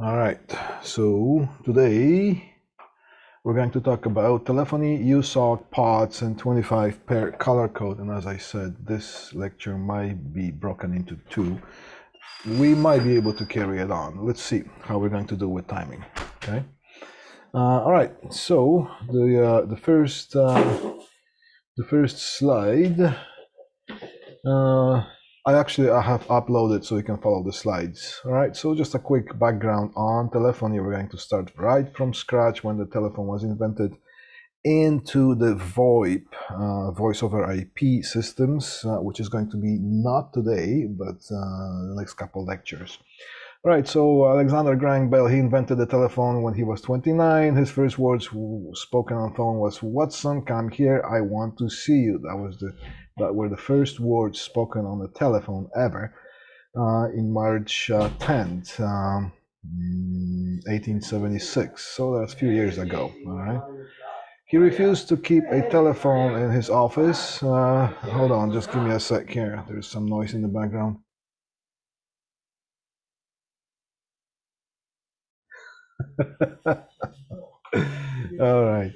All right, so today we're going to talk about telephony, USOC, POTS, and 25 pair color code. And as I said, this lecture might be broken into two. We might be able to carry it on. Let's see how we're going to do with timing, okay? Uh, all right, so the, uh, the, first, uh, the first slide, uh, I actually I have uploaded so you can follow the slides. All right, so just a quick background on telephony. We're going to start right from scratch when the telephone was invented into the VoIP, uh, voice over IP systems, uh, which is going to be not today, but uh, the next couple lectures. All right, so Alexander Graham Bell, he invented the telephone when he was 29. His first words spoken on phone was, Watson, come here, I want to see you. That was the that were the first words spoken on the telephone ever uh, in March uh, 10th, um, 1876. So that's a few years ago. All right. He refused to keep a telephone in his office. Uh, hold on, just give me a sec here. There's some noise in the background. All right.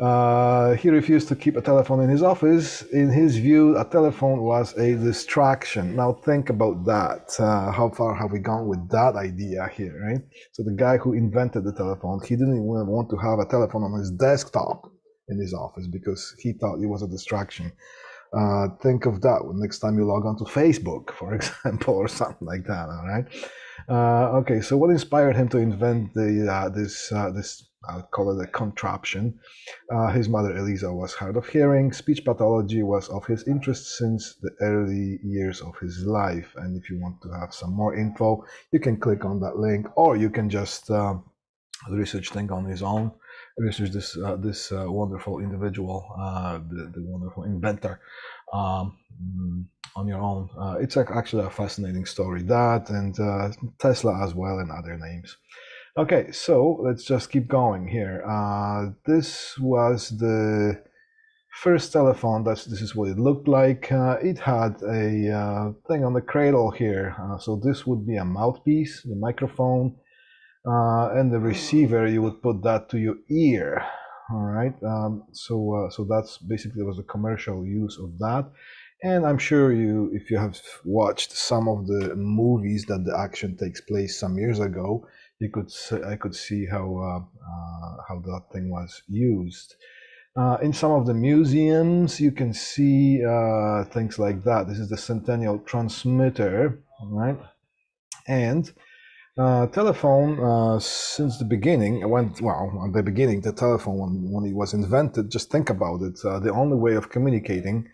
Uh, he refused to keep a telephone in his office. In his view, a telephone was a distraction. Now think about that. Uh, how far have we gone with that idea here, right? So the guy who invented the telephone, he didn't even want to have a telephone on his desktop in his office because he thought it was a distraction. Uh, think of that next time you log on to Facebook, for example, or something like that. All right. Uh, okay. So what inspired him to invent the uh, this I'll call it a contraption. Uh, his mother Eliza was hard of hearing. Speech pathology was of his interest since the early years of his life. And if you want to have some more info, you can click on that link, or you can just uh, research thing on his own. Research this uh, this uh, wonderful individual, uh, the, the wonderful inventor, um, on your own. Uh, it's actually a fascinating story. That and Tesla as well, and other names. Okay, so let's just keep going here. Uh, this was the first telephone. That's this is what it looked like. Uh, it had a uh, thing on the cradle here. Uh, so this would be a mouthpiece, the microphone, uh, and the receiver. You would put that to your ear. All right. Um, so uh, so that's basically was a commercial use of that. And I'm sure you, if you have watched some of the movies that the action takes place some years ago, you could I could see how uh, uh, how that thing was used. Uh, in some of the museums, you can see uh, things like that. This is the Centennial transmitter, right? And uh, telephone, uh, since the beginning, went well. At the beginning, the telephone when, when it was invented, just think about it. the only way of communicating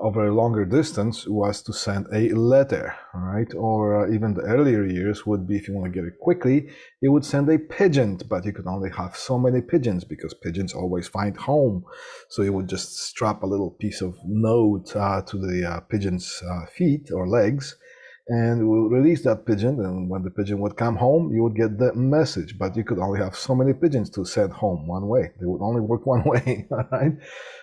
over a longer distance was to send a letter, right? Or uh, even the earlier years would be if you want to get it quickly, you would send a pigeon, but you could only have so many pigeons because pigeons always find home. So you would just strap a little piece of note uh, to the uh, pigeon's uh, feet or legs and we'll release that pigeon and when the pigeon would come home you would get the message. But you could only have so many pigeons to send home one way. They would only work one way right?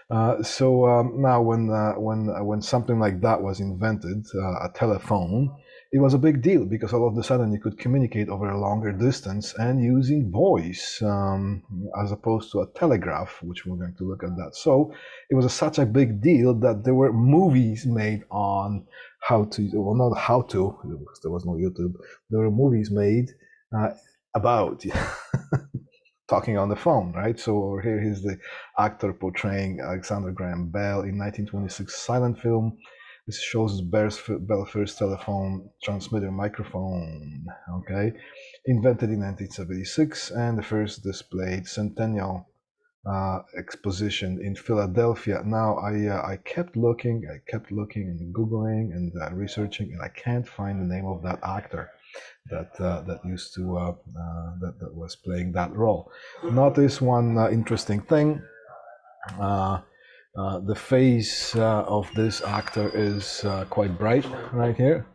Uh, so um, now when uh, when uh, when something like that was invented uh, a telephone it was a big deal because all of a sudden you could communicate over a longer distance and using voice um, as opposed to a telegraph which we're going to look at that. So it was a, such a big deal that there were movies made on how to well not how to because there was no youtube there were movies made uh, about talking on the phone right? So here is the actor portraying alexander graham bell in 1926 silent film this shows first telephone transmitter microphone okay invented in 1976 and the first displayed centennial uh, exposition in Philadelphia. Now I uh, I kept looking, I kept looking and googling and uh, researching, and I can't find the name of that actor that uh, that used to uh, uh, that that was playing that role. Notice one interesting thing. The face of this actor is quite bright right here.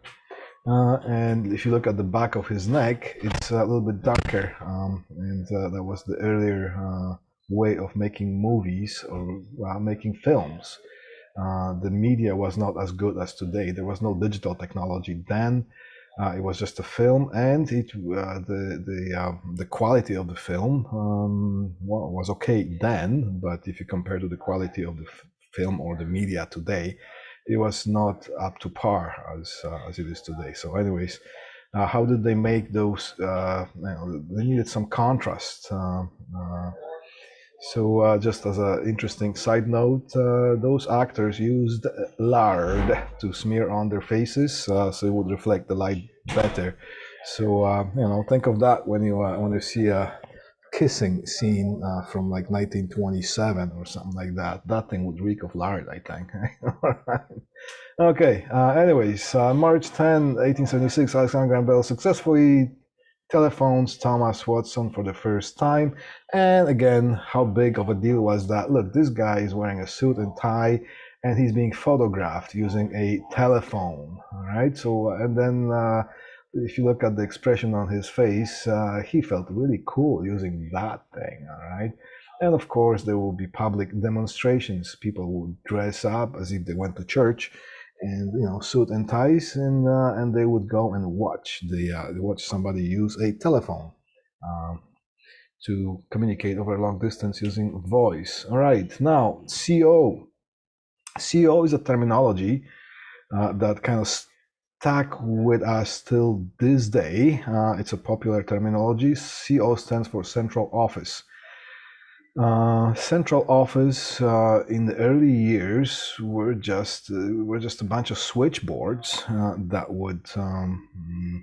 and if you look at the back of his neck, it's a little bit darker. Um, and that was the earlier way of making movies or uh, making films. Uh, the media was not as good as today. There was no digital technology then. Uh, it was just a film, and it uh, the the uh, the quality of the film um, well, was okay then, but if you compare to the quality of the f- film or the media today, it was not up to par as uh, as it is today. So, anyways, uh, how did they make those? Uh, you know, they needed some contrast. So, uh, just as an interesting side note, uh, those actors used lard to smear on their faces, uh, so it would reflect the light better. So, uh, you know, think of that when you uh, when you see a kissing scene uh, from like 1927 or something like that. That thing would reek of lard, I think. okay. Anyways, March 10, 1876, Alexander Graham Bell successfully telephones Thomas Watson for the first time. And again, how big of a deal was that? Look, this guy is wearing a suit and tie and he's being photographed using a telephone. All right. So, and then uh, if you look at the expression on his face, uh, he felt really cool using that thing. All right. And of course, there will be public demonstrations. People would dress up as if they went to church and you know suit and ties and uh, and they would go and watch the uh, watch somebody use a telephone um, to communicate over a long distance using voice. All right now co co is a terminology uh, that kind of stuck with us till this day. Uh, it's a popular terminology. Co stands for central office uh, central office uh, in the early years were just uh, were just a bunch of switchboards uh, that would um, mm,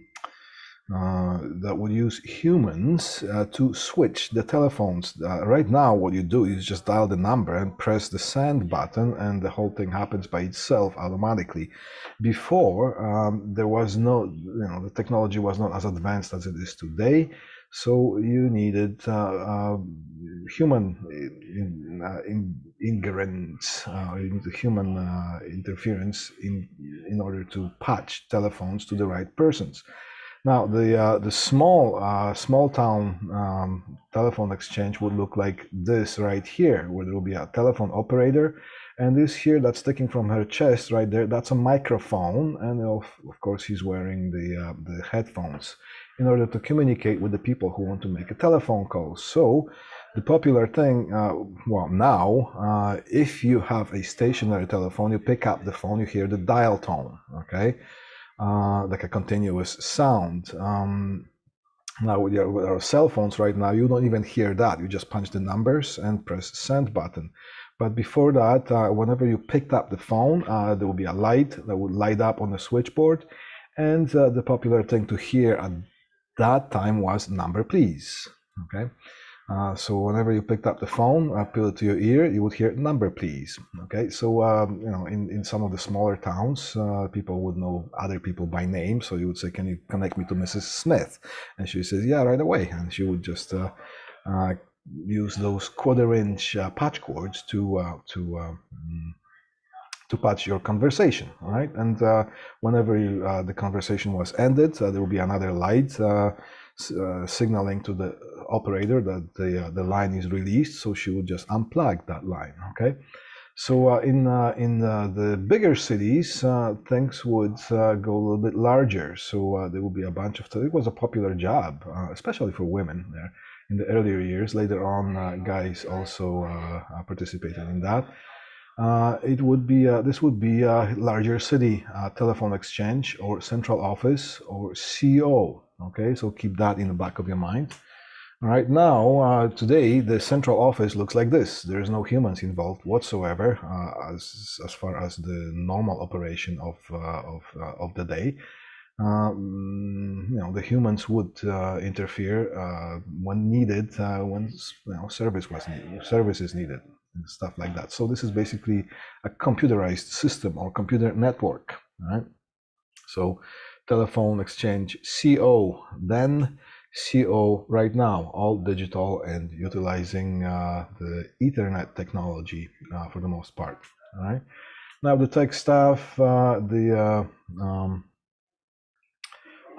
uh, that would use humans to switch the telephones. right now, what you do is just dial the number and press the send button, and the whole thing happens by itself automatically. Before, um, there was no, you know, the technology was not as advanced as it is today. So you needed uh, uh, human in, uh, in, uh, human uh, interference in in order to patch telephones to the right persons. Now the uh, the small small town um, telephone exchange would look like this right here, where there will be a telephone operator and this here that's sticking from her chest right there that's a microphone and of, of course he's wearing the uh, the headphones in order to communicate with the people who want to make a telephone call. So the popular thing, uh, well, now, uh, if you have a stationary telephone, you pick up the phone, you hear the dial tone, okay, uh, like a continuous sound. Um, now with, your, with our cell phones right now, you don't even hear that. You just punch the numbers and press send button. But before that, uh, whenever you picked up the phone, uh, there will be a light that would light up on the switchboard. And uh, the popular thing to hear at that time was number please. Okay? Uh, so whenever you picked up the phone uh, put it to your ear you would hear number please. Okay? So um, you know in, in some of the smaller towns uh, people would know other people by name. So you would say can you connect me to mrs smith? And she says yeah right away. And she would just uh, uh, use those quarter inch uh, patch cords to to mm, to patch your conversation, all right? And uh, whenever you, uh, the conversation was ended, uh, there will be another light uh, uh, signaling to the operator that the, uh, the line is released, so she would just unplug that line, okay? So in, in the bigger cities, things would go a little bit larger. So there would be a bunch of, it was a popular job, especially for women there in the earlier years. Later on, guys also participated in that it would be uh, this would be a larger city uh, telephone exchange or central office or CO. Okay, so keep that in the back of your mind. All right, now uh, today the central office looks like this. There is no humans involved whatsoever uh, as as far as the normal operation of uh, of of the day. Um, you know the humans would interfere when needed when you know, service was service is needed and stuff like that. So this is basically a computerized system or computer network, right? So telephone exchange CO, then CO right now, all digital and utilizing uh, the Ethernet technology uh, for the most part, all right? Now the tech stuff, uh, the uh, um,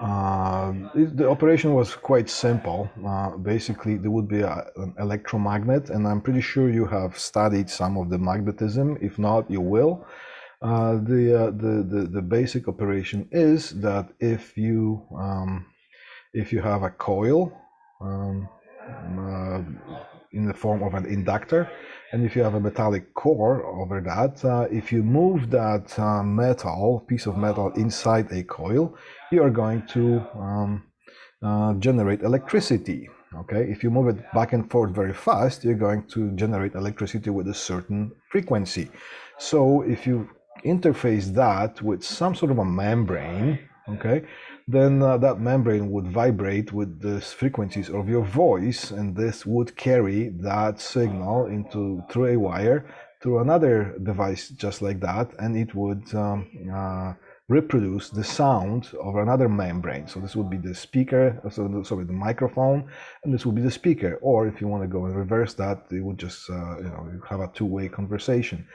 uh, the operation was quite simple. Uh, basically, there would be a, an electromagnet, and I'm pretty sure you have studied some of the magnetism. If not, you will. Uh, the, uh, the, the the basic operation is that if you um, if you have a coil um, uh, in the form of an inductor, and if you have a metallic core over that, uh, if you move that uh, metal piece of metal inside a coil, you are going to um, uh, generate electricity. Okay, if you move it back and forth very fast, you're going to generate electricity with a certain frequency. So if you interface that with some sort of a membrane, okay, then uh, that membrane would vibrate with the frequencies of your voice, and this would carry that signal into through a wire through another device just like that, and it would um, uh, reproduce the sound of another membrane. So this would be the speaker, so sorry, the microphone, and this would be the speaker. Or if you want to go and reverse that, it would just uh, you know have a two-way conversation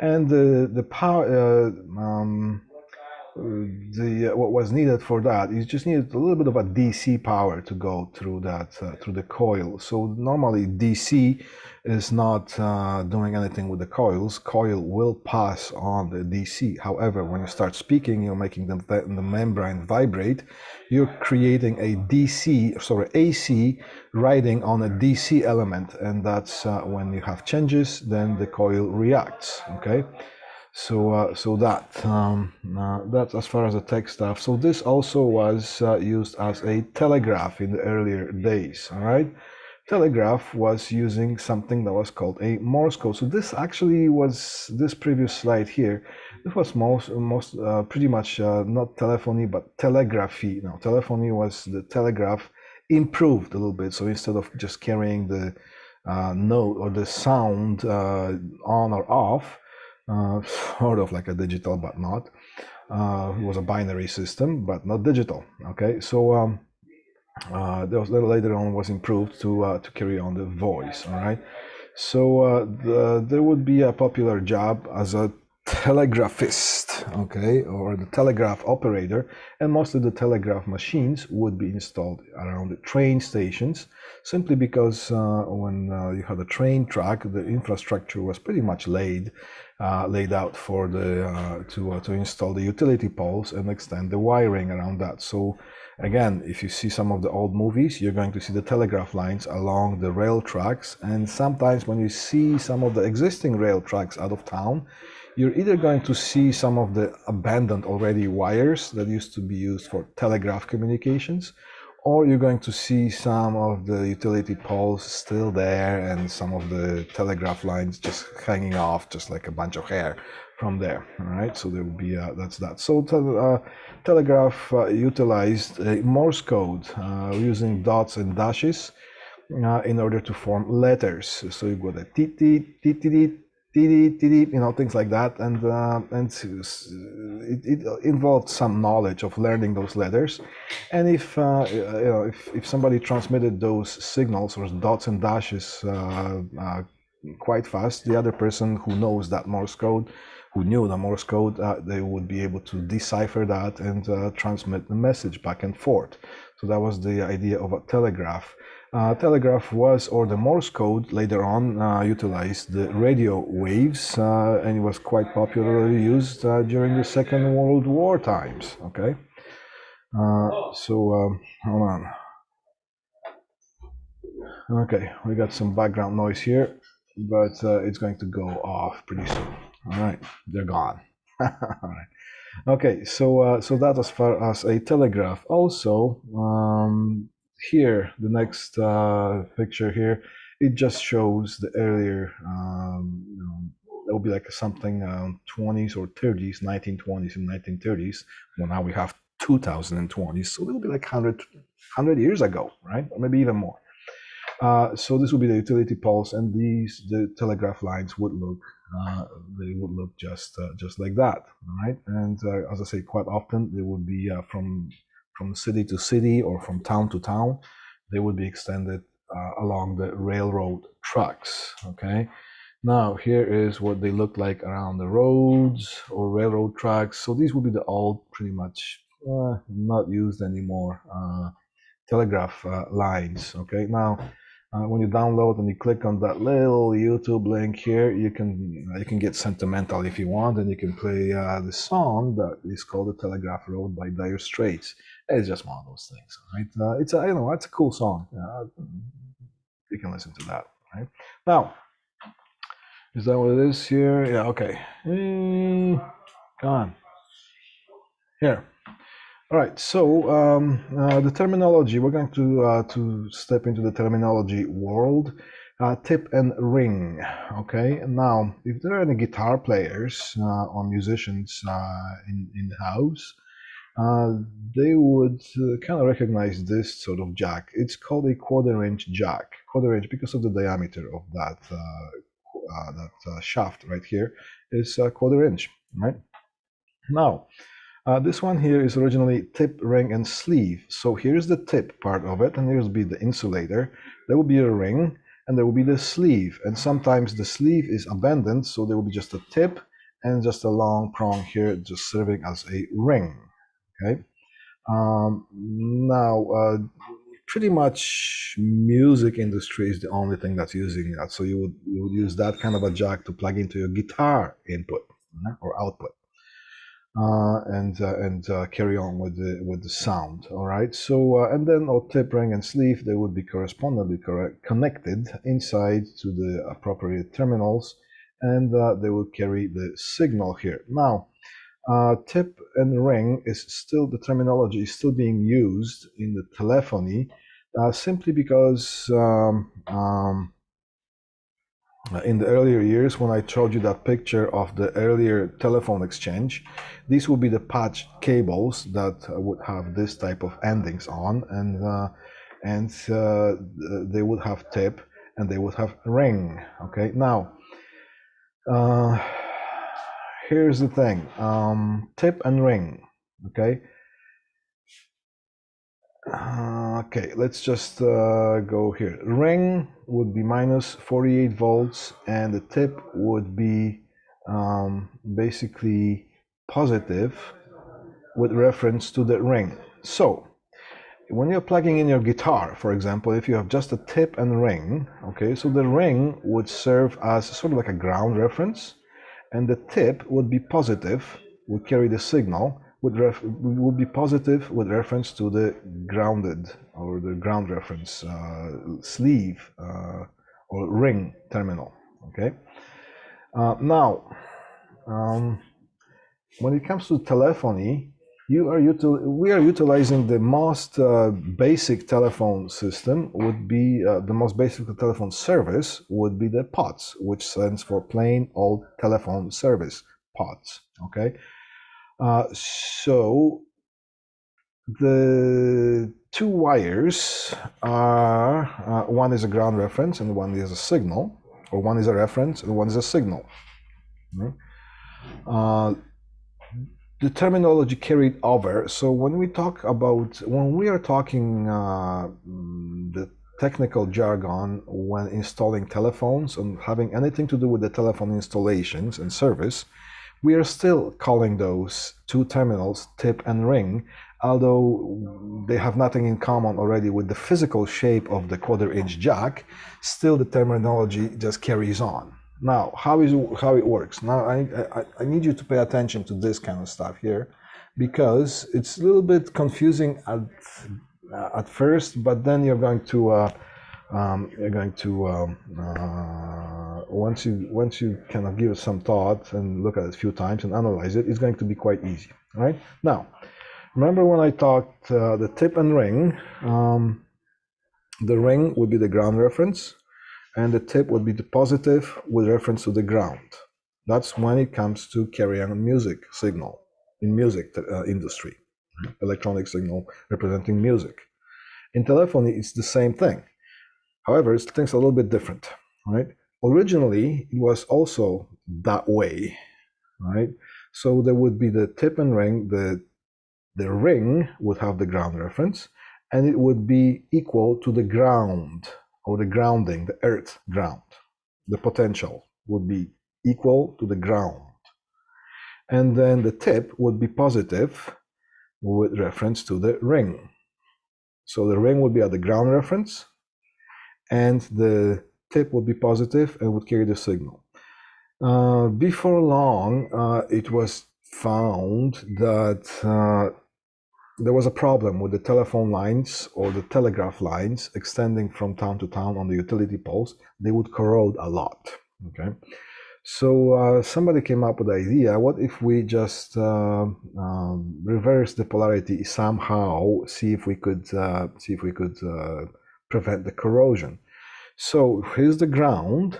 and the the power uh, um, the uh, what was needed for that is just needed a little bit of a DC power to go through that uh, through the coil. So normally DC is not uh, doing anything with the coils. Coil will pass on the DC. However, when you start speaking, you're making the, the membrane vibrate. You're creating a DC, sorry, AC riding on a DC element, and that's uh, when you have changes. Then the coil reacts. Okay so uh, so that um, uh, that's as far as the tech stuff. So this also was uh, used as a telegraph in the earlier days all right? Telegraph was using something that was called a morse code. So this actually was this previous slide here this was most most uh, pretty much uh, not telephony but telegraphy. Now telephony was the telegraph improved a little bit. So instead of just carrying the uh, note or the sound on or off uh, sort of like a digital, but not. Uh, it was a binary system, but not digital. Okay, so um, uh, was, later on was improved to uh, to carry on the voice. All right, so uh, the, there would be a popular job as a telegraphist, okay, or the telegraph operator, and most of the telegraph machines would be installed around the train stations, simply because uh, when uh, you had a train track, the infrastructure was pretty much laid uh, laid out for the uh, to uh, to install the utility poles and extend the wiring around that. So again, if you see some of the old movies, you're going to see the telegraph lines along the rail tracks, and sometimes when you see some of the existing rail tracks out of town, you're either going to see some of the abandoned already wires that used to be used for telegraph communications or you're going to see some of the utility poles still there and some of the telegraph lines just hanging off just like a bunch of hair from there all right? So there will be uh, that's that. So uh, telegraph uh, utilized morse code uh, using dots and dashes uh, in order to form letters. So you got a t t t t you know things like that. And uh, and it, it, involved some knowledge of learning those letters. And if uh, you know if, if somebody transmitted those signals or dots and dashes uh, uh quite fast the other person who knows that morse code who knew the morse code uh, they would be able to decipher that and uh, transmit the message back and forth so that was the idea of a telegraph uh, telegraph was, or the Morse code later on, uh, utilized the radio waves uh, and it was quite popularly used uh, during the Second World War times. Okay, uh, so um, hold on. Okay, we got some background noise here, but uh, it's going to go off pretty soon. All right, they're gone. All right. Okay, so so that as far as a telegraph. Also, um, here, the next uh, picture here, it just shows the earlier, um, you know, that would be like something um, 20s or 30s, 1920s and 1930s. Well, now we have 2020s, so it will be like 100, 100 years ago, right? Or maybe even more. Uh, so this would be the utility poles, and these the telegraph lines would look uh, they would look just uh, just like that, right? And uh, as I say, quite often they would be uh, from from city to city or from town to town, they would be extended uh, along the railroad tracks. Okay. Now here is what they look like around the roads or railroad tracks. So these would be the old, pretty much not used anymore telegraph uh, lines. Okay. Now uh, when you download and you click on that little YouTube link here, you can you can get sentimental if you want, and you can play uh, the song that is called "The Telegraph Road" by Dire Straits. It's just one of those things, right? Uh, it's a you know it's a cool song. Uh, you can listen to that, right? Now, is that what it is here? Yeah, okay. Mm, come on. Here. All right, so um, uh, the terminology, we're going to, uh, to step into the terminology world. Uh, tip and ring, okay? Now, if there are any guitar players uh, or musicians uh, in, in the house, uh, they would kind of recognize this sort of jack. It's called a quarter inch jack, quarter inch because of the diameter of that, that shaft right here is a quarter inch, right? Now, uh, this one here is originally tip, ring, and sleeve. So here's the tip part of it, and here's be the insulator. There will be a ring, and there will be the sleeve. And sometimes the sleeve is abandoned, so there will be just a tip and just a long prong here, just serving as a ring. Okay. Um, now, uh, pretty much music industry is the only thing that's using that. So you would, you would use that kind of a jack to plug into your guitar input or output uh, and uh, and uh, carry on with the with the sound. All right. So uh, and then our tip ring and sleeve they would be correspondingly correct, connected inside to the appropriate terminals, and uh, they will carry the signal here. Now, uh, tip and ring is still the terminology is still being used in the telephony, simply because. Um, um, in the earlier years when I showed you that picture of the earlier telephone exchange, these would be the patch cables that would have this type of endings on and uh, and uh, they would have tip and they would have ring. Okay, now uh, here's the thing um, tip and ring. Okay, uh, okay, let's just uh, go here. Ring would be minus 48 volts, and the tip would be um, basically positive with reference to the ring. So, when you're plugging in your guitar, for example, if you have just a tip and ring, okay, so the ring would serve as sort of like a ground reference, and the tip would be positive, would carry the signal, would, ref- would be positive with reference to the grounded or the ground reference uh, sleeve uh, or ring terminal. Okay. Uh, now, um, when it comes to telephony, you are util- we are utilizing the most uh, basic telephone system would be uh, the most basic telephone service would be the POTS, which stands for plain old telephone service POTS. Okay, uh, so the two wires are uh, one is a ground reference and one is a signal, or one is a reference and one is a signal. Uh, the terminology carried over. So when we talk about when we are talking uh, the technical jargon when installing telephones and having anything to do with the telephone installations and service, we are still calling those two terminals tip and ring, although they have nothing in common already with the physical shape of the quarter inch jack, still the terminology just carries on. Now, how is how it works? Now, I, I, I need you to pay attention to this kind of stuff here, because it's a little bit confusing at at first, but then you're going to uh, um, you're going to um, uh, once you once you kind of give it some thought and look at it a few times and analyze it, it's going to be quite easy. Right now, remember when I talked uh, the tip and ring. Um, the ring would be the ground reference, and the tip would be the positive with reference to the ground. That's when it comes to carrying a music signal in music uh, industry, electronic signal representing music. In telephony, it's the same thing However, it's things a little bit different, right? Originally, it was also that way, right? So there would be the tip and ring, the the ring would have the ground reference, and it would be equal to the ground or the grounding, the earth ground. The potential would be equal to the ground. And then the tip would be positive with reference to the ring. So the ring would be at the ground reference, and the tip would be positive and would carry the signal. Uh, before long, uh, it was found that uh, there was a problem with the telephone lines or the telegraph lines extending from town to town on the utility poles. They would corrode a lot. Okay, so uh, somebody came up with the idea: what if we just uh, um, reverse the polarity somehow? See if we could uh, see if we could prevent the corrosion. So here's the ground.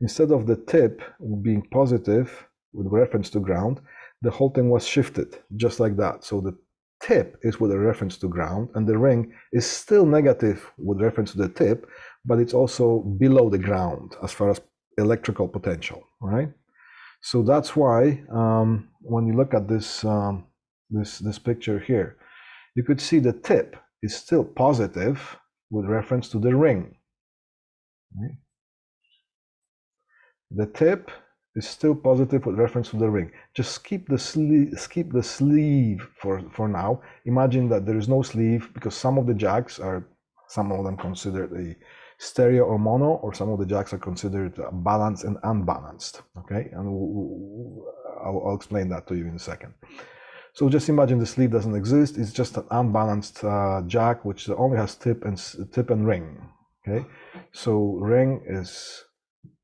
Instead of the tip being positive with reference to ground, the whole thing was shifted just like that. So the tip is with a reference to ground and the ring is still negative with reference to the tip, but it's also below the ground as far as electrical potential, right? So that's why um, when you look at this, um, this, this picture here, you could see the tip is still positive with reference to the ring. The tip is still positive with reference to the ring. Just keep the sleeve, skip the sleeve for, for now. Imagine that there is no sleeve because some of the jacks are, some of them considered a stereo or mono, or some of the jacks are considered balanced and unbalanced. Okay, and I'll, I'll explain that to you in a second. So just imagine the sleeve doesn't exist. It's just an unbalanced uh, jack, which only has tip and tip and ring. Okay, so ring is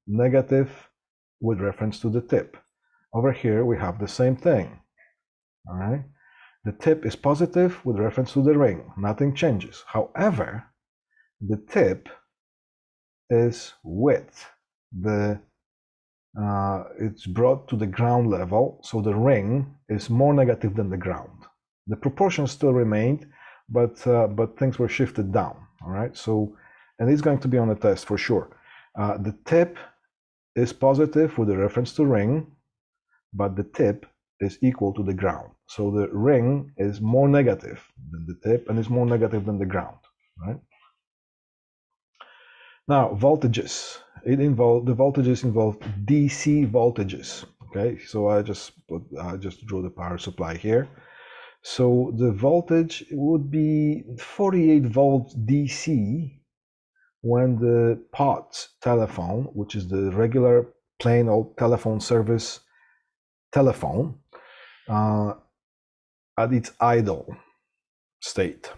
negative with reference to the tip. Over here, we have the same thing. All right. The tip is positive with reference to the ring. Nothing changes. However, the tip is with the uh, it's brought to the ground level, so the ring is more negative than the ground. The proportions still remained, but uh, but things were shifted down. All right, so and it's going to be on the test for sure. Uh, the tip is positive with a reference to ring, but the tip is equal to the ground. So the ring is more negative than the tip and is more negative than the ground, right? Now, voltages. It involved the voltages involve DC voltages. Okay, so I just put I just drew the power supply here. So the voltage would be 48 volts DC when the POTS telephone, which is the regular plain old telephone service telephone, uh, at its idle state.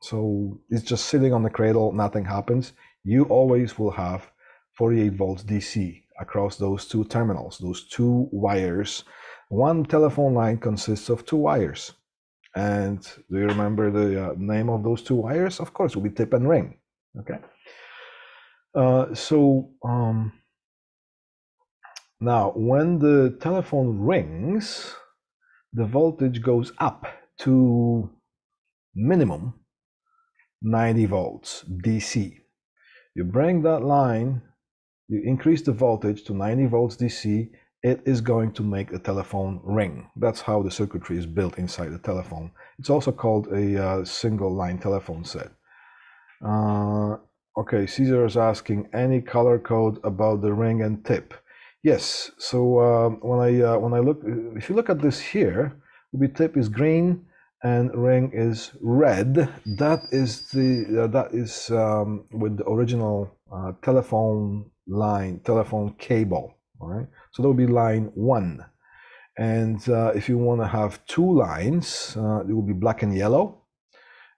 So it's just sitting on the cradle, nothing happens you always will have 48 volts DC across those two terminals, those two wires. One telephone line consists of two wires. And do you remember the uh, name of those two wires? Of course, it will be tip and ring. Okay. Uh, so um, now, when the telephone rings, the voltage goes up to minimum 90 volts DC. You bring that line, you increase the voltage to 90 volts DC, it is going to make a telephone ring. That's how the circuitry is built inside the telephone. It's also called a uh, single line telephone set. Uh, okay, Caesar is asking any color code about the ring and tip. Yes, so uh, when I uh, when I look, if you look at this here, the tip is green, and ring is red. That is the uh, that is um, with the original uh, telephone line, telephone cable. All right, so that will be line one. And uh, if you want to have two lines, uh, it will be black and yellow.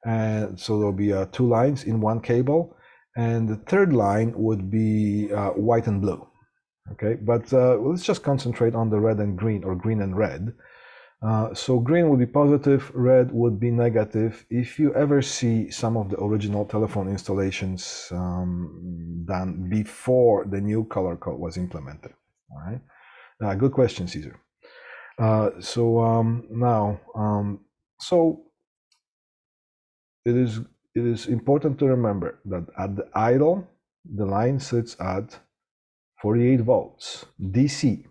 And so there'll be two lines in one cable, and the third line would be uh, white and blue. Okay, but let's just concentrate on the red and green or green and red. Uh, so green would be positive, red would be negative. If you ever see some of the original telephone installations um, done before the new color code was implemented, all right? Uh, good question, Caesar. Uh, so um, now, um, so it is it is important to remember that at the idle, the line sits at 48 volts DC.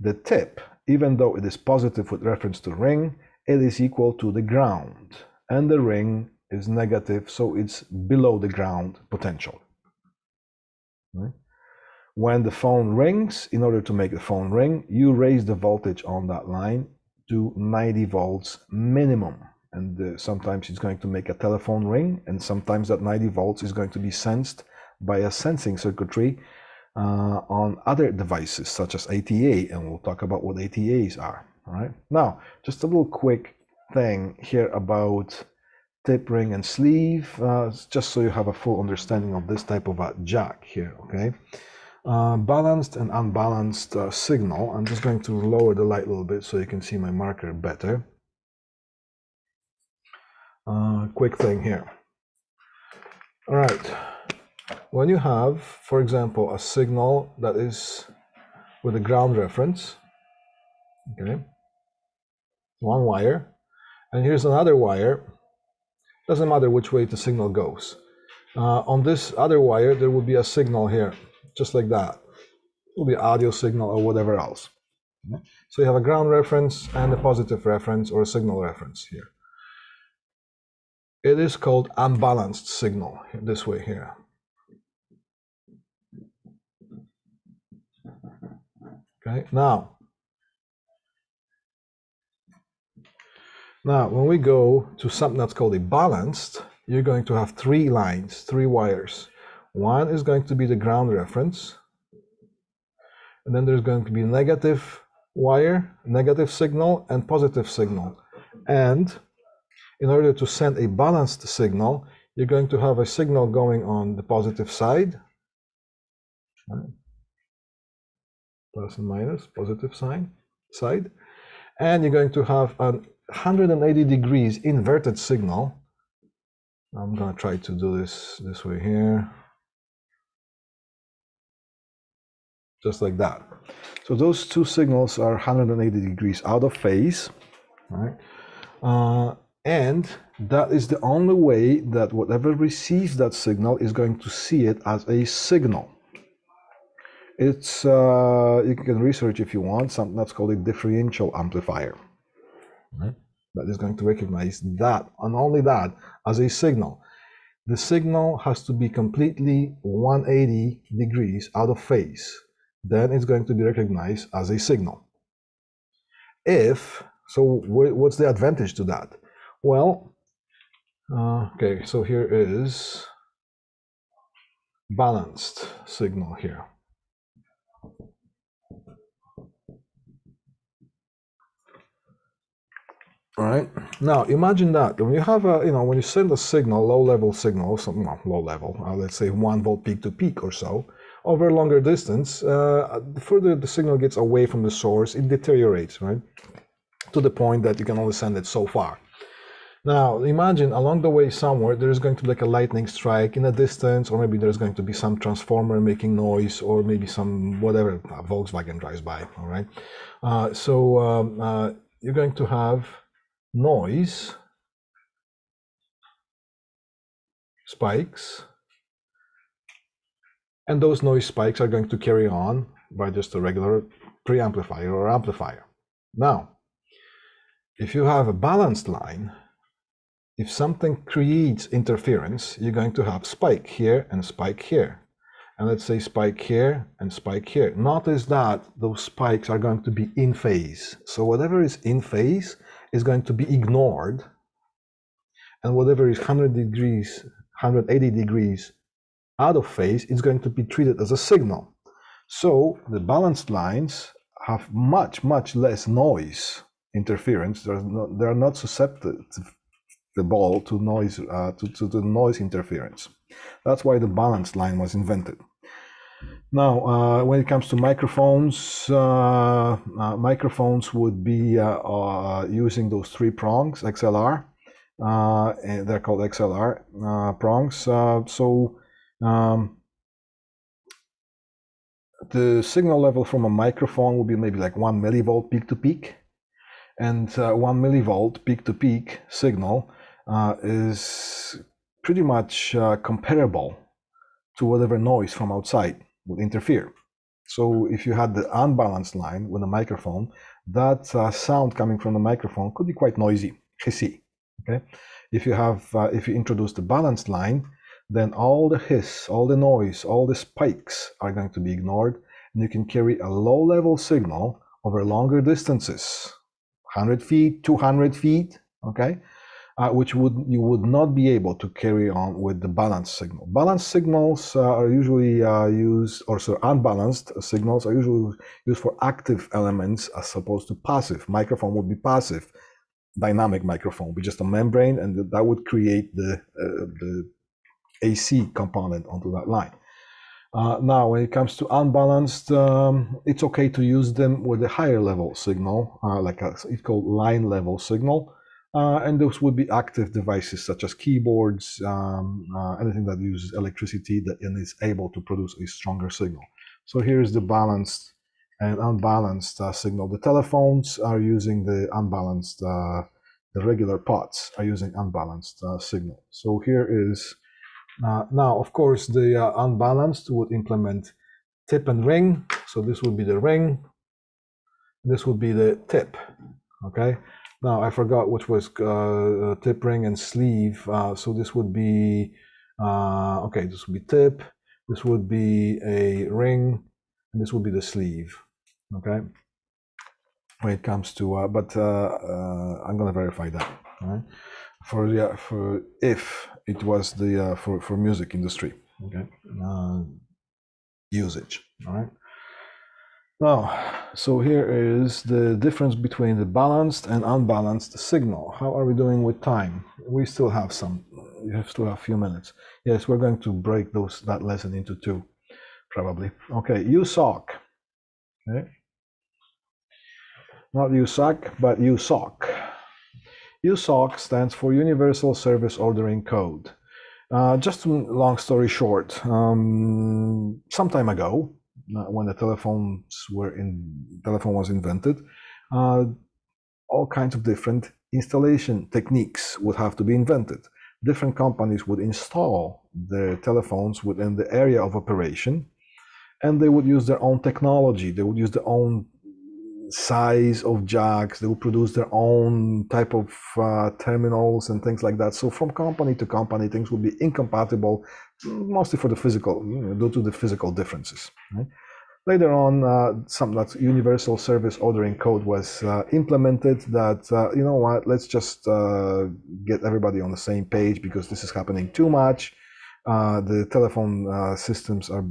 The tip, even though it is positive with reference to ring, it is equal to the ground. And the ring is negative, so it's below the ground potential. When the phone rings, in order to make the phone ring, you raise the voltage on that line to 90 volts minimum. And uh, sometimes it's going to make a telephone ring, and sometimes that 90 volts is going to be sensed by a sensing circuitry uh, on other devices such as ATA, and we'll talk about what ATAs are. All right. Now, just a little quick thing here about tip ring and sleeve, uh, just so you have a full understanding of this type of a jack here. Okay. Uh, balanced and unbalanced uh, signal. I'm just going to lower the light a little bit so you can see my marker better. Uh, quick thing here. All right. When you have, for example, a signal that is with a ground reference, okay, one wire, and here's another wire, doesn't matter which way the signal goes. Uh, on this other wire, there will be a signal here just like that. It will be audio signal or whatever else. So you have a ground reference and a positive reference or a signal reference here. It is called unbalanced signal this way here. Okay, now, now when we go to something that's called a balanced, you're going to have three lines, three wires. One is going to be the ground reference. And then there's going to be negative wire, negative signal, and positive signal. And in order to send a balanced signal, you're going to have a signal going on the positive side. Plus and minus, positive sign, side. And you're going to have a 180 degrees inverted signal. I'm going to try to do this this way here. just like that. So those two signals are 180 degrees out of phase, right? Uh, and that is the only way that whatever receives that signal is going to see it as a signal. It's uh, you can research if you want something that's called a differential amplifier. Right? That is going to recognize that and only that as a signal. The signal has to be completely 180 degrees out of phase then it's going to be recognized as a signal. If, so what's the advantage to that? Well, uh, okay, so here is balanced signal here. All right. Now imagine that when you have a, you know, when you send a signal, low level signal, some well, low level, uh, let's say one volt peak to peak or so, over a longer distance, uh, the further the signal gets away from the source, it deteriorates, right? To the point that you can only send it so far. Now, imagine along the way somewhere, there's going to be like a lightning strike in a distance, or maybe there's going to be some transformer making noise, or maybe some whatever, Volkswagen drives by, all right? Uh, so um, uh, you're going to have noise, spikes, and those noise spikes are going to carry on by just a regular preamplifier or amplifier. Now, if you have a balanced line, if something creates interference, you're going to have spike here and spike here. And let's say spike here and spike here. Notice that those spikes are going to be in phase. So whatever is in phase is going to be ignored. And whatever is 100 degrees, 180 degrees out of phase, is going to be treated as a signal. So the balanced lines have much, much less noise interference. They're not, they're not susceptible to noise uh, to, to the noise interference. That's why the balanced line was invented. Now, uh, when it comes to microphones, uh, uh microphones would be uh, uh, using those three prongs, XLR. and they're called XLR prongs. so um, the signal level from a microphone will be maybe like one millivolt peak to peak. And uh, one millivolt peak to peak signal is pretty much uh, comparable to whatever noise from outside would interfere. So if you had the unbalanced line with a microphone, that uh, sound coming from the microphone could be quite noisy, hissy. Okay, if you have uh, if you introduce the balanced line, then all the hiss, all the noise, all the spikes are going to be ignored, and you can carry a low level signal over longer distances 100 feet, 200 feet, okay? Uh, which would you would not be able to carry on with the balanced signal. Balanced signals are usually uh, used, or so unbalanced signals are usually used for active elements as opposed to passive. Microphone would be passive. Dynamic microphone be just a membrane, and that would create the uh, the AC component onto that line. Uh, now, when it comes to unbalanced, um, it's okay to use them with a higher level signal, uh, like a, it's called line level signal. Uh, and those would be active devices such as keyboards, um, uh, anything that uses electricity that and is able to produce a stronger signal. So here's the balanced and unbalanced uh, signal. The telephones are using the unbalanced, uh, the regular pots are using unbalanced uh, signal. So here is, uh, now of course the unbalanced would implement tip and ring. So this would be the ring, this would be the tip, okay? Now I forgot which was uh, tip ring and sleeve. Uh, so this would be uh, okay. This would be tip. This would be a ring, and this would be the sleeve. Okay. When it comes to, uh, but uh, uh, I'm gonna verify that. Right? For yeah, for if it was the for for music industry. Okay. usage. All right. Now, so here is the difference between the balanced and unbalanced signal. How are we doing with time? We still have some, we have still have a few minutes. Yes, we're going to break those that lesson into two, probably. Okay, USOC. Okay. Not USAC, but USOC. USOC stands for Universal Service Ordering Code. Uh, just long story short, um, some time ago, when the telephones were in telephone was invented, uh, all kinds of different installation techniques would have to be invented. Different companies would install their telephones within the area of operation, and they would use their own technology. They would use their own size of jacks. They would produce their own type of uh, terminals and things like that. So from company to company, things would be incompatible, mostly for the physical, you know, due to the physical differences. Right? Later on, uh, some that universal service ordering code was uh, implemented. That uh, you know what, let's just uh, get everybody on the same page because this is happening too much. Uh, the telephone uh, systems are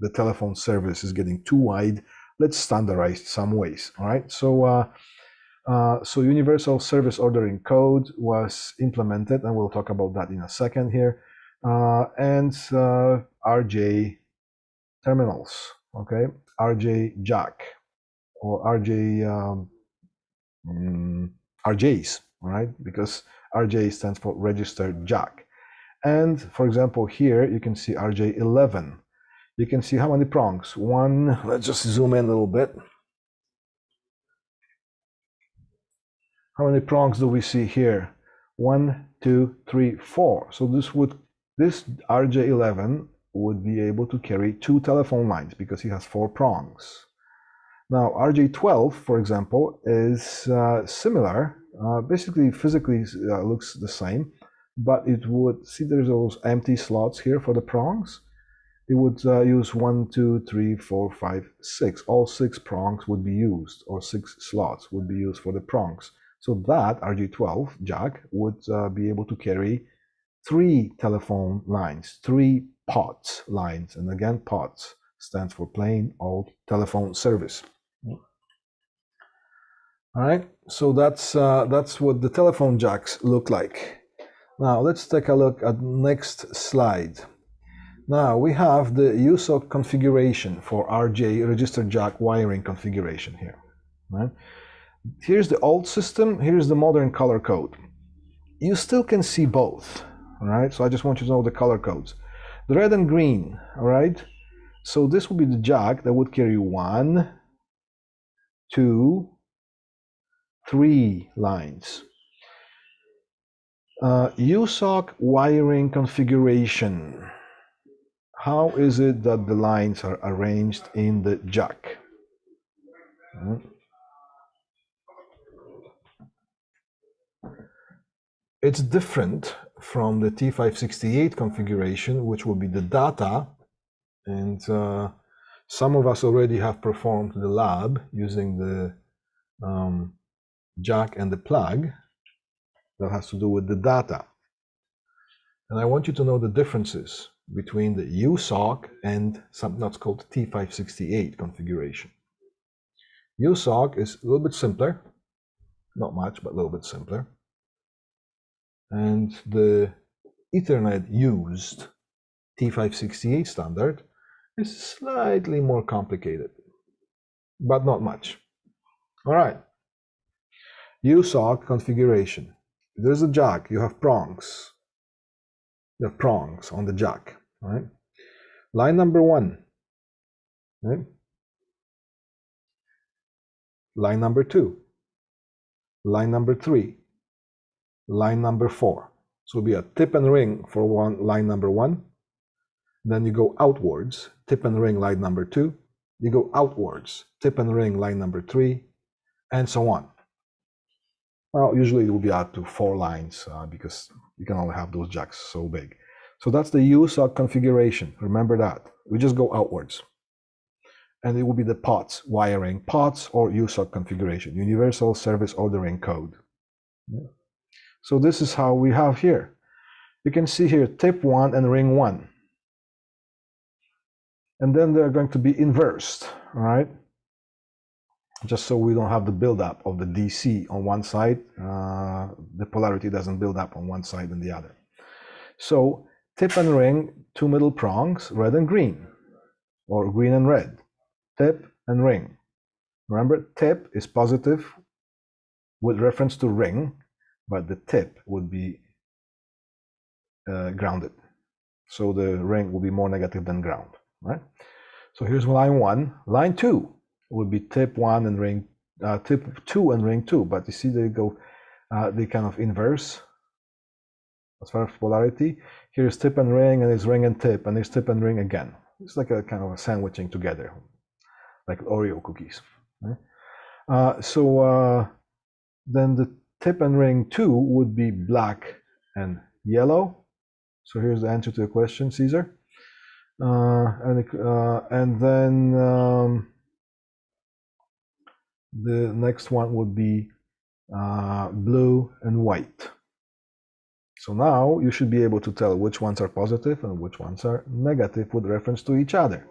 the telephone service is getting too wide let's standardize some ways. All right. So, uh, so universal service ordering code was implemented, and we'll talk about that in a second here. Uh, and uh, RJ terminals. Okay, RJ jack or RJ um, mm, RJs. right? because RJ stands for registered jack. And for example, here you can see RJ11 you can see how many prongs. One, let's just zoom in a little bit. How many prongs do we see here? One, two, three, four. So this would this RJ11 would be able to carry two telephone lines because it has four prongs. Now RJ12, for example, is uh, similar. Uh, basically, physically uh, looks the same, but it would see there's those empty slots here for the prongs it would uh, use one, two, three, four, five, six. All six prongs would be used, or six slots would be used for the prongs. So that RJ12 jack would uh, be able to carry three telephone lines, three POTS lines. And again, POTS stands for plain old telephone service. All right, so that's uh, that's what the telephone jacks look like. Now let's take a look at the next slide. Now we have the USOC configuration for RJ registered jack wiring configuration here. Right? Here's the old system, here's the modern color code. You still can see both, all right? So I just want you to know the color codes. The red and green, all right? So this would be the jack that would carry one, two, three lines. Uh, USOC wiring configuration how is it that the lines are arranged in the jack? Hmm. It's different from the T568 configuration, which will be the data. And uh, some of us already have performed the lab using the um, jack and the plug. that has to do with the data. And I want you to know the differences between the USOC and something that's called T568 configuration. USOC is a little bit simpler, not much, but a little bit simpler. And the Ethernet used T568 standard is slightly more complicated, but not much. All right. USOC configuration. There's a jack, you have prongs. You have prongs on the jack, right? Line number one, right? Line number two, line number three, line number four. So it'll be a tip and ring for one line number one. Then you go outwards, tip and ring line number two. You go outwards, tip and ring line number three, and so on. Well, usually it will be up to four lines uh, because you can only have those jacks so big. So that's the USOC configuration. Remember that. We just go outwards. And it will be the POTS wiring, POTS or USOC configuration, Universal Service Ordering Code. Yeah. So this is how we have here. You can see here tip one and ring one. And then they're going to be inversed, all right? Just so we don't have the buildup of the DC on one side. Uh, the polarity doesn't build up on one side and the other. So tip and ring, two middle prongs, red and green, or green and red. Tip and ring. Remember, tip is positive with reference to ring, but the tip would be uh, grounded. So the ring will be more negative than ground, right? So here's line one. Line two would be tip one and ring, uh, tip two and ring two, but you see they go, uh, they kind of inverse as far as polarity. Here's tip and ring, and it's ring and tip, and it's tip and ring again. It's like a kind of a sandwiching together, like Oreo cookies. Right? Uh, so uh, then the tip and ring two would be black and yellow. So here's the answer to the question, Caesar. Uh, and uh, and then um, the next one would be uh, blue and white. So now you should be able to tell which ones are positive and which ones are negative with reference to each other.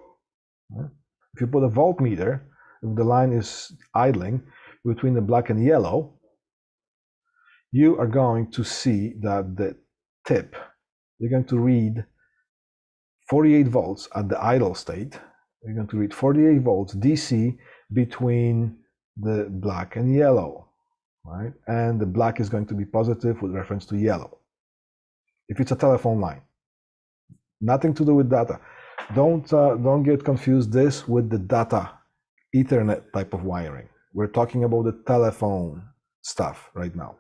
If you put a voltmeter, if the line is idling between the black and yellow, you are going to see that the tip, you're going to read 48 volts at the idle state. You're going to read 48 volts DC between the black and yellow, right? And the black is going to be positive with reference to yellow. If it's a telephone line, nothing to do with data. Don't uh, don't get confused this with the data Ethernet type of wiring. We're talking about the telephone stuff right now.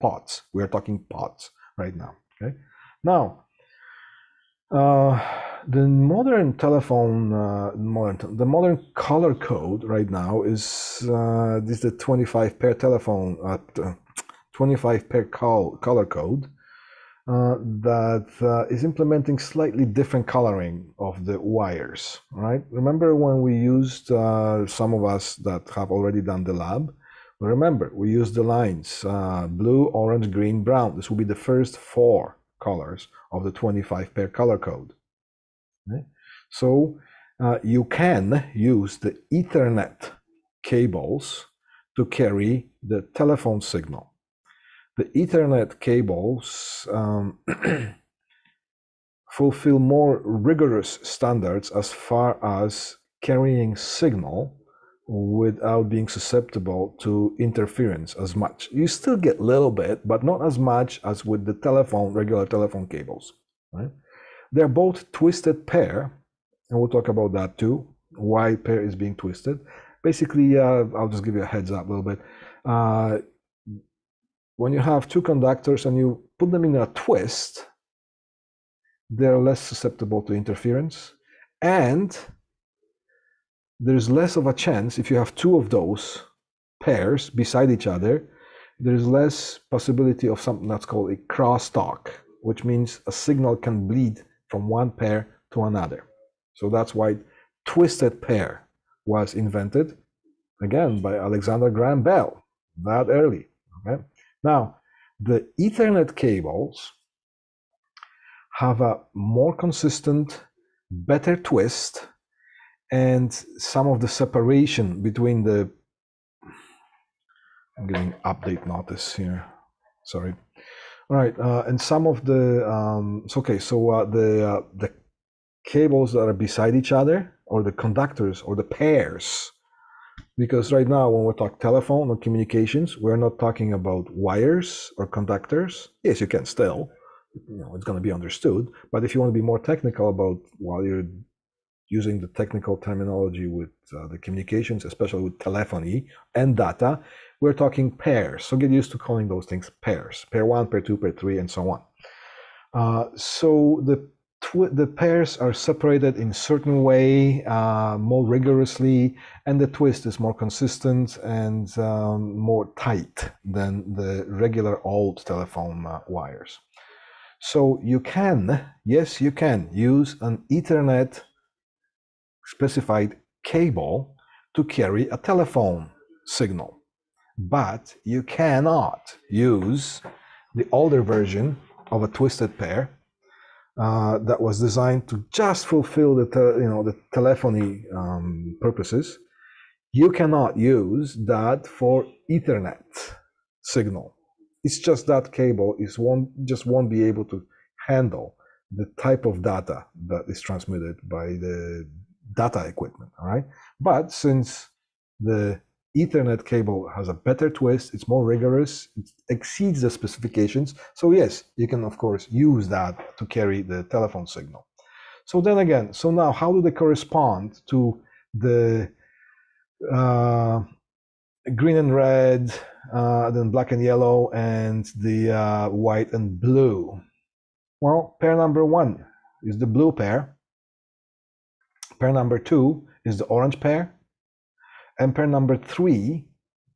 POTS. We are talking POTS right now. Okay. Now, uh, the modern telephone, uh, modern the modern color code right now is uh, this is the 25 pair telephone, uh, 25 pair call, color code uh, that uh, is implementing slightly different coloring of the wires. Right? Remember when we used uh, some of us that have already done the lab Remember, we use the lines uh, blue, orange, green, brown. This will be the first four colors of the 25 pair color code. Okay? So uh, you can use the Ethernet cables to carry the telephone signal. The Ethernet cables um, fulfill more rigorous standards as far as carrying signal without being susceptible to interference as much. You still get a little bit, but not as much as with the telephone, regular telephone cables. Right? They're both twisted pair, and we'll talk about that too. Why pair is being twisted. Basically, uh, I'll just give you a heads up a little bit. Uh, when you have two conductors and you put them in a twist, they're less susceptible to interference and there's less of a chance if you have two of those pairs beside each other there's less possibility of something that's called a crosstalk which means a signal can bleed from one pair to another. So that's why twisted pair was invented again by alexander graham bell that early okay? Now The Ethernet cables have a more consistent, better twist, and some of the separation between the I'm getting update notice here. Sorry. All right, uh, and some of the um, so okay, so uh, the uh, the cables that are beside each other, or the conductors, or the pairs, because right now when we talk telephone or communications, we're not talking about wires or conductors. Yes, you can still, you know, it's going to be understood. But if you want to be more technical about while you're using the technical terminology with uh, the communications, especially with telephony and data, we're talking pairs. So get used to calling those things pairs, pair one, pair two, pair three, and so on. Uh, so the the pairs are separated in certain way, uh, more rigorously, and the twist is more consistent and um, more tight than the regular old telephone uh, wires. So you can, yes, you can use an Ethernet specified cable to carry a telephone signal but you cannot use the older version of a twisted pair uh, that was designed to just fulfill the you know the telephony um, purposes. You cannot use that for Ethernet signal. It's just that cable is one just won't be able to handle the type of data that is transmitted by the data equipment. All right, but since the Ethernet cable has a better twist, it's more rigorous, it exceeds the specifications. So yes, you can of course use that to carry the telephone signal. So then again, so now how do they correspond to the uh, green and red, uh, then black and yellow, and the uh, white and blue? Well, pair number one is the blue pair. Pair number two is the orange pair and pair number three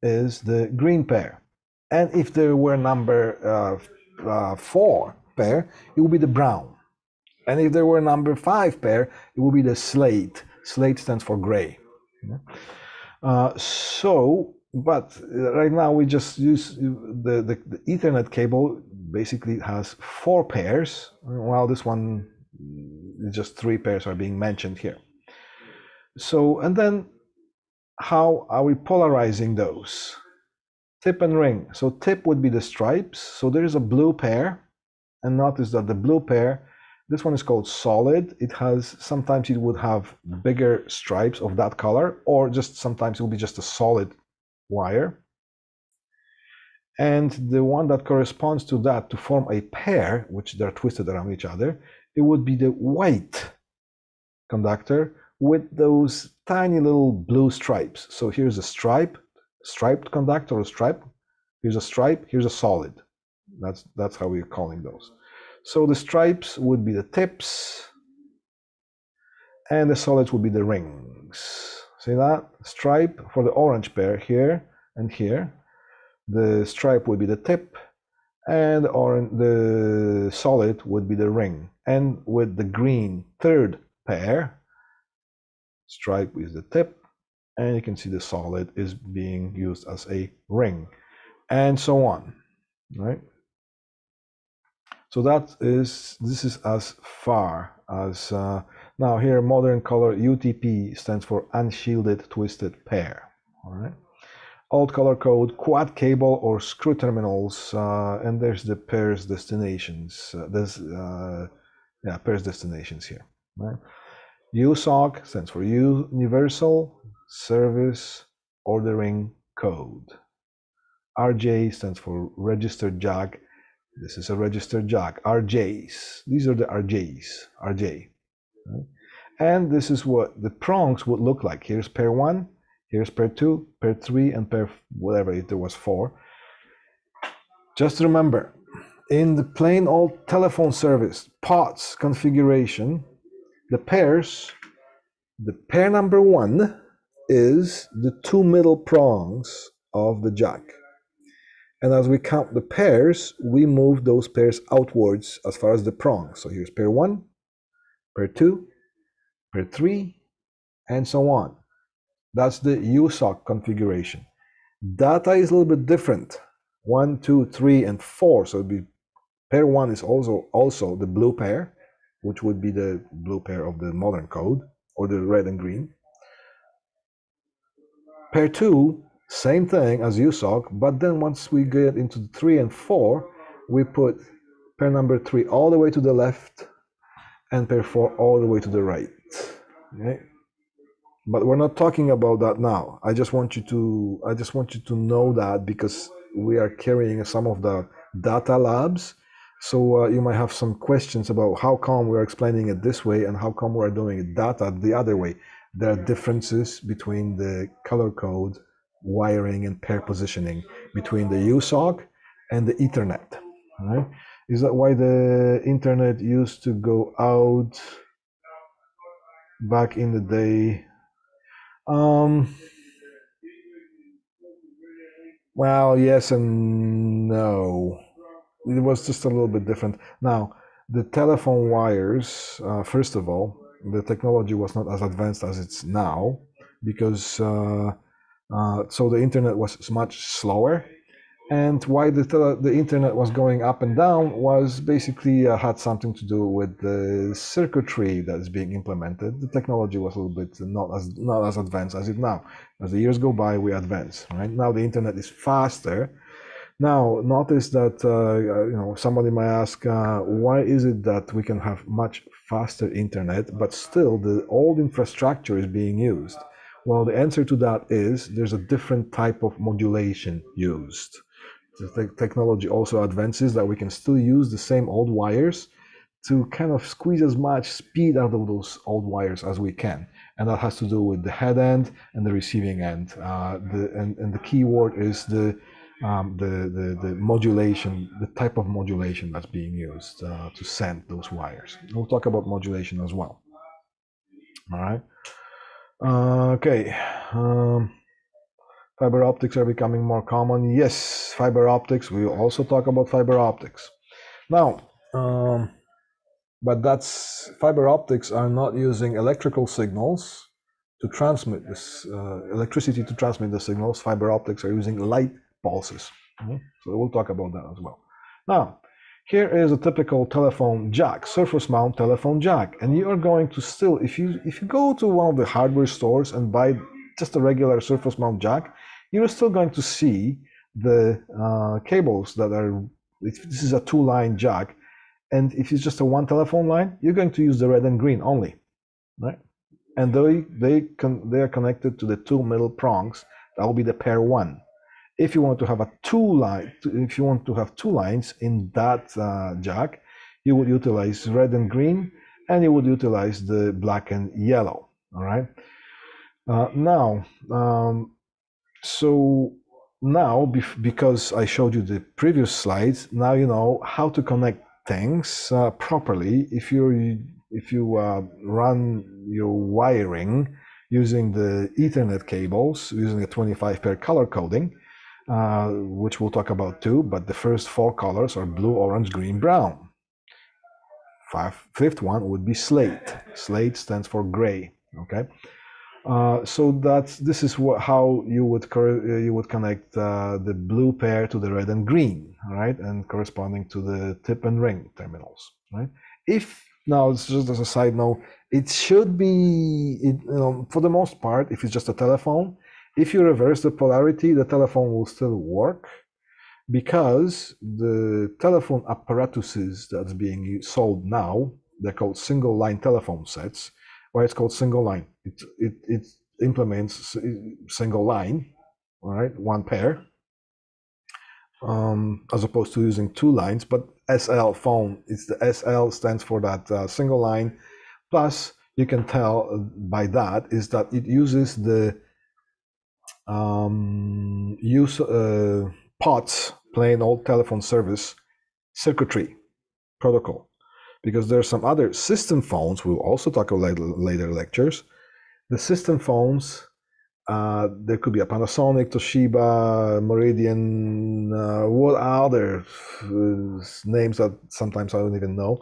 is the green pair. And if there were number uh, uh, four pair, it would be the brown. And if there were number five pair, it would be the slate. Slate stands for gray. Uh, so, but right now we just use the, the, the, Ethernet cable basically it has four pairs, while this one, just three pairs are being mentioned here. So, and then how are we polarizing those? Tip and ring. So tip would be the stripes. So there is a blue pair. And notice that the blue pair, this one is called solid. It has, sometimes it would have bigger stripes of that color, or just sometimes it will be just a solid wire. And the one that corresponds to that to form a pair, which they're twisted around each other, it would be the white conductor with those tiny little blue stripes. So here's a stripe, striped conductor or stripe. Here's a stripe, here's a solid. That's, that's how we're calling those. So the stripes would be the tips, and the solids would be the rings. See that? Stripe for the orange pair here and here. The stripe would be the tip, and orange, the solid would be the ring. And with the green third pair, stripe is the tip and you can see the solid is being used as a ring and so on right? So that is this is as far as uh, now here modern color UTP stands for unshielded twisted pair all right? Old color code quad cable or screw terminals uh, and there's the pairs destinations uh, there's uh, yeah pairs destinations here right USOC stands for Universal Service Ordering Code. RJ stands for Registered Jack. This is a registered jack. RJs. These are the RJs. RJ. And this is what the prongs would look like. Here's pair one, here's pair two, pair three, and pair whatever if there was four. Just remember, in the plain old telephone service POTS configuration, the pairs, the pair number one is the two middle prongs of the jack. And as we count the pairs, we move those pairs outwards as far as the prongs. So here's pair one, pair two, pair three, and so on. That's the USOC configuration. Data is a little bit different. one, two, three, and four. So be pair one is also also the blue pair, which would be the blue pair of the modern code, or the red and green. Pair two, same thing as USOC, but then once we get into three and four, we put pair number three all the way to the left and pair four all the way to the right. Okay? But we're not talking about that now. I just want you to I just want you to know that because we are carrying some of the data labs. So uh, you might have some questions about how come we're explaining it this way and how come we're doing it data the other way. There are differences between the color code, wiring, and pair positioning between the USOC and the Ethernet. Right? Is that why the internet used to go out back in the day? Um, well, yes and no. It was just a little bit different. Now, the telephone wires, uh, first of all, the technology was not as advanced as it's now because uh, uh, so the internet was much slower and why the tele- the internet was going up and down was basically uh, had something to do with the circuitry that is being implemented. The technology was a little bit not as not as advanced as it now. As the years go by, we advance. Right now, the internet is faster. Now, notice that uh, you know somebody might ask, uh, why is it that we can have much faster internet, but still the old infrastructure is being used? Well, the answer to that is there's a different type of modulation used the technology also advances that we can still use the same old wires to kind of squeeze as much speed out of those old wires as we can. And that has to do with the head end and the receiving end. Uh, the, and, and the key word is the, um, the, the, the, modulation, the type of modulation that's being used uh, to send those wires. We'll talk about modulation as well. All right. Uh, okay. Um, Fiber optics are becoming more common. Yes, fiber optics. We will also talk about fiber optics. Now, um, but that's fiber optics are not using electrical signals to transmit this uh, electricity to transmit the signals. Fiber optics are using light pulses. Mm-hmm. So we'll talk about that as well. Now, here is a typical telephone jack, surface mount telephone jack, and you are going to still, if you if you go to one of the hardware stores and buy just a regular surface mount jack, you're still going to see the uh, cables that are, this is a two line jack. And if it's just a one telephone line, you're going to use the red and green only, right? And they, they, can, they are connected to the two middle prongs. That will be the pair one. If you want to have a two line, if you want to have two lines in that uh, jack, you would utilize red and green, and you would utilize the black and yellow. All right. Uh, now, um, so now, because I showed you the previous slides, now you know how to connect things uh, properly. If you if you uh, run your wiring using the Ethernet cables, using a 25 pair color coding, uh, which we'll talk about too, but the first four colors are blue, orange, green, brown. Five, fifth one would be slate. Slate stands for gray, okay? Uh, so that's this is what, how you would uh, you would connect uh, the blue pair to the red and green, right, and corresponding to the tip and ring terminals, right. If now it's just as a side note, it should be it, you know, for the most part, if it's just a telephone, if you reverse the polarity, the telephone will still work because the telephone apparatuses that's being sold now, they're called single line telephone sets why it's called single line. It, it, it implements single line, all right, one pair, um, as opposed to using two lines. But SL phone, it's the SL stands for that uh, single line. Plus, you can tell by that is that it uses the um, use uh, POTS, plain old telephone service circuitry protocol because there are some other system phones. We'll also talk about later, lectures. The system phones, uh, there could be a Panasonic, Toshiba, Meridian, uh, what other uh, names that sometimes I don't even know.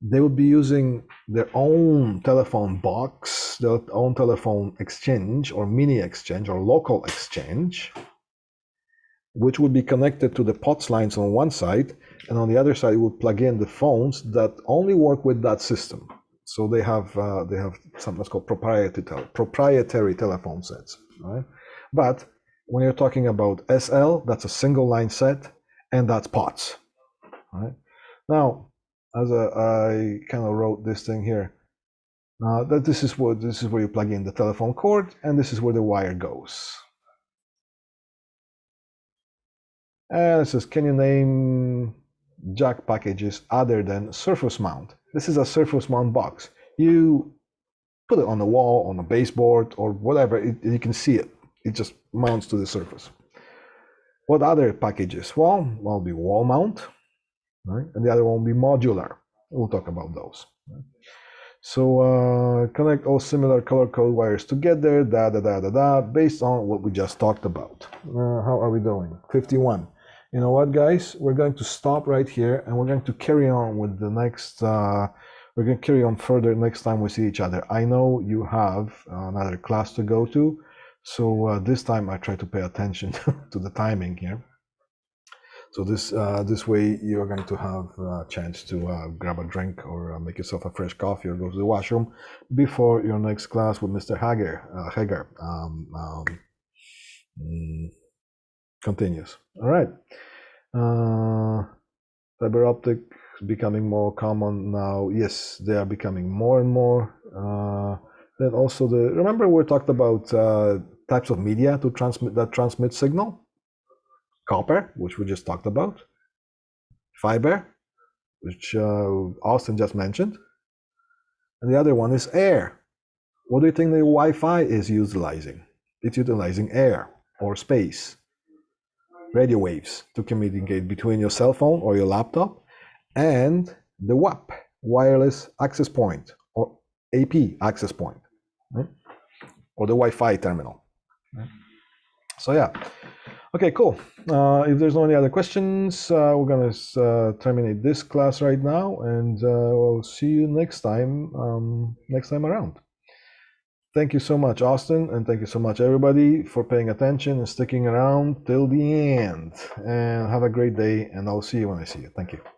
They would be using their own telephone box, their own telephone exchange or mini exchange or local exchange which would be connected to the POTS lines on one side, and on the other side, would plug in the phones that only work with that system. So they have uh, they have something called proprietary proprietary telephone sets, right? But when you're talking about SL, that's a single line set, and that's POTS, right? Now, as I kind of wrote this thing here. Uh, that this is what this is where you plug in the telephone cord, and this is where the wire goes. And it says, can you name jack packages other than surface mount? This is a surface mount box. You put it on the wall, on a baseboard, or whatever. It, you can see it. It just mounts to the surface. What other packages? Well, will be wall mount, right? And the other one will be modular. We'll talk about those. So uh, connect all similar color code wires together, da da da da da, based on what we just talked about. Uh, how are we doing? 51 you know what guys we're going to stop right here and we're going to carry on with the next uh, we're going to carry on further next time we see each other i know you have another class to go to so uh, this time i try to pay attention to the timing here so this uh, this way you're going to have a chance to uh, grab a drink or uh, make yourself a fresh coffee or go to the washroom before your next class with mr hager uh, hager um, um, mm, continues. All right. Uh, fiber optic becoming more common now. Yes, they are becoming more and more. Uh, then also the remember we talked about uh, types of media to transmit that transmit signal. Copper, which we just talked about. Fiber, which uh, Austin just mentioned. And the other one is air. What do you think the Wi-Fi is utilizing? It's utilizing air or space radio waves to communicate between your cell phone or your laptop and the WAP, wireless access point, or AP access point, right? or the Wi-Fi terminal. Right? So yeah, okay, cool. Uh, if there's no any other questions, uh, we're gonna uh, terminate this class right now, and uh, we'll see you next time. Um, next time around. Thank you so much, Austin, and thank you so much, everybody, for paying attention and sticking around till the end. And have a great day, and I'll see you when I see you. Thank you.